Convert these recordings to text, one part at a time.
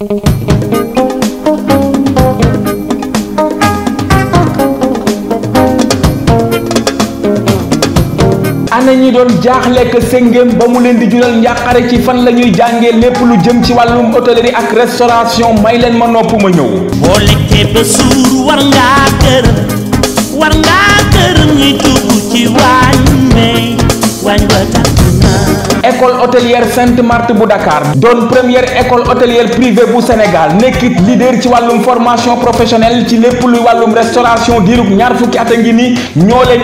ana ñi doon jaaxlekk séngéem ba mu leen di jural njàqare ci fan la ñuy jàngee lépp lu jëm ci wàllum hôtellerie ak restauration. May leen ma nopp ma ñëw. Boo lekkee ba suur war ngaa gërëm war ngaa gërëm ñi dugg école hôtelière Sainte Marthe bu Dakar première école hôtelière privée bu Sénégal nekkit leader ci wàllum formation professionnelle ci lépp luy wàllum restauration diirub ñaar fukki at a ngi ni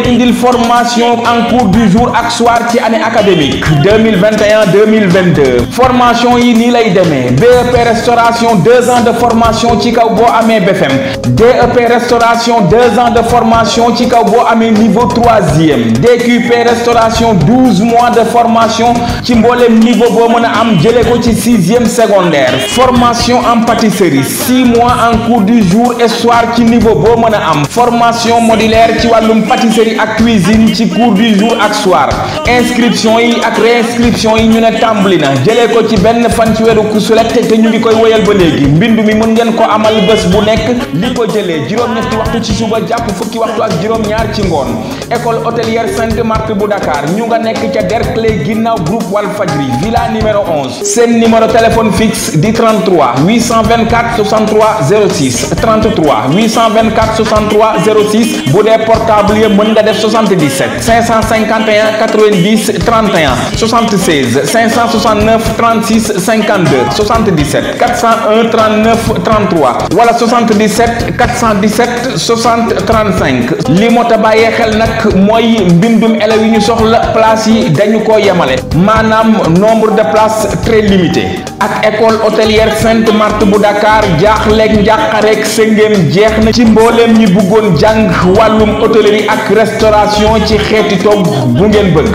indil formation en cours du jour ak soir ci année académique 2021 2022 formation yi nii lay BEP restauration deux ans de formation ci kaw BFM DEP restauration deux ans de formation ci kaw niveau troisième. DQP restauration douze mois de formation ci mbooleem niveau boo mën a am jëlee ko ci sixième secondaire. formation en pâtisserie. six mois en cours du jour et ci niveau boo mën a am. formation modulaire ci wàllum pâtisserie ak cuisine ci cours du jour ak soir. inscription yi ak réinscription yi ñu ne tàmbali na. jëlee ko ci benn fan ci weeru kusulet te ñu ngi koy woyal ba léegi. mbindu mi mën ngeen ko amal bés bu nekk. li ko jëlee juróom-ñetti waxtu ci suba jàpp fukki waxtu ak juróom-ñaar ci ngoon. École hôtelière Sainte Marthe bu Dakar. ñu nga nekk ca Derklé ginnaaw groupe Walfadjri villa numéro 11 seen numéro téléphone fixe di 33 824 63 06 33 824 63 06 bu dee portable yi mën nga def 77 551 90 31 76 569 36 52 77 401 39 33 wala 77 417 60 35 li moo ta bàyyee xel nag mooy mbindum élèves place yi dañu ko yemale maanaam nombre de places très limité ak école hôtelière Sainte Marthe bu Dakar jaaxleeg njàqareeg sëngéem jeex na ci mbooleem ñi bëggoon jàng wàllum hôtellerie ak restauration ci xeeti togg bu ngeen bëgg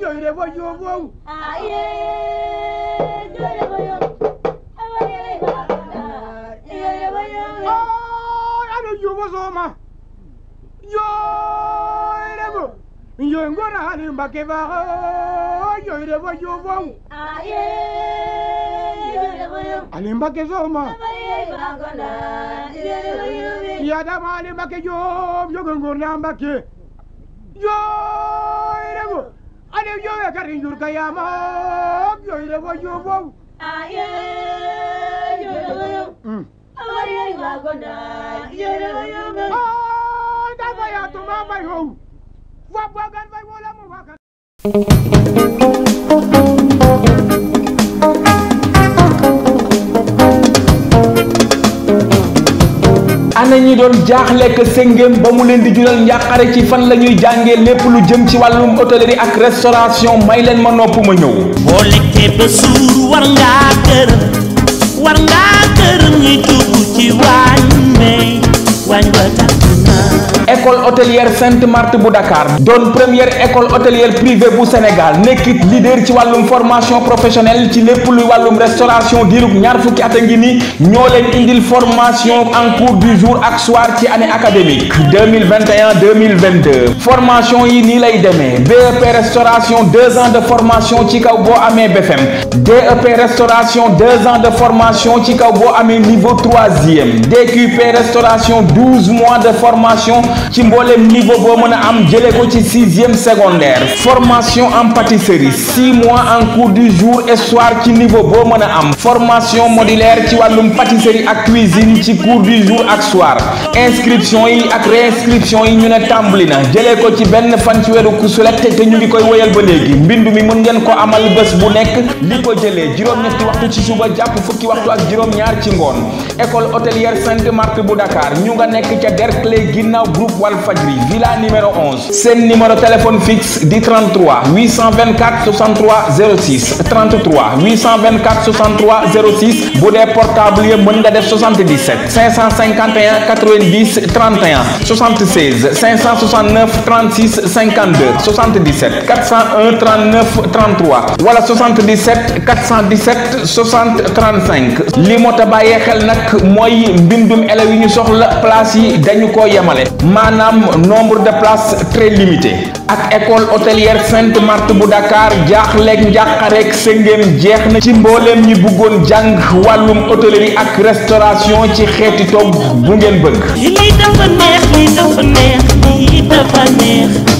joyre fo joom fow aye joyre fo joom aɗo juufo sooma joyre fo joy ngona hani mbakke faaxa joyre fo joom fow ani mbakke sooma yadama ali mbakke joom jogo ngorna mbakke joom ne yo ya garin yurga ya ma yo ire wo yo. Wo aye yo yo yo. Mm. Awari wa gonda yo yo yo me oh da ba ya to ma ba yo wa ba gan ba wo la mu wa ñi doon jaaxlekk séngéem ba mu leen di jural njàqare ci fan la ñuy jàngee lépp lu jëm ci wàllum hôtellerie ak restauration. May leen ma nopp ma ñëw. Boo lekkee ba suur war ngaa gërëm war ngaa gërëm ñi dugg ci waañ may hôtelière Sainte Marthe bu Dakar première école hôtelière privée bu Sénégal nekkit leader ci formation professionnelle ci lépp luy wàllum restauration diirub ñaar fukki at a ngi ni formation en cours du jour ak soir ci année académique 2021 2022 formation yi nii lay demee. BEP restauration deux ans de formation ci kaw boo amee BFM DEP restauration deux ans de formation ci kaw boo amee niveau troisième. DQP restauration douze mois de formation ci mboole mboolem niveau boo mën a am jëlee ko ci sixième secondaire. formation en pâtisserie. six mois en cours du jour et soir ci niveau boo mën a am. formation modulaire ci wàllum pâtisserie ak cuisine ci cours du jour ak soir. inscription yi ak réinscription yi ñu ne tàmbali na. jëlee ko ci benn fan ci weeru kusulet te ñu ngi koy woyal ba léegi. mbindu mi mën ngeen ko amal bés bu nekk. li ko jëlee juróom-ñetti waxtu ci suba jàpp fukki waxtu ak juróom-ñaar ci ngoon. école hôtelière Sainte Marthe bu Dakar. ñu nga nekk ca Derklé ginnaaw groupe Villa numéro 11 seen numéro téléphone fixe di 33 824 63 06 33 824 63 06 bu portable yi mën nga def 77 551 90 31 76 569 36 52 77 401 39 33 wala 77 417 60 35 li moo ta bàyyee xel nag mooy mbindum place nombre de places très limité. Ak école hôtelière Sainte Marthe bu Dakar jaaxleeg njàqareeg sëngéem jeex na ci mbooleem ñi bëggoon jàng wàllum hôtellerie ak restauration ci xeeti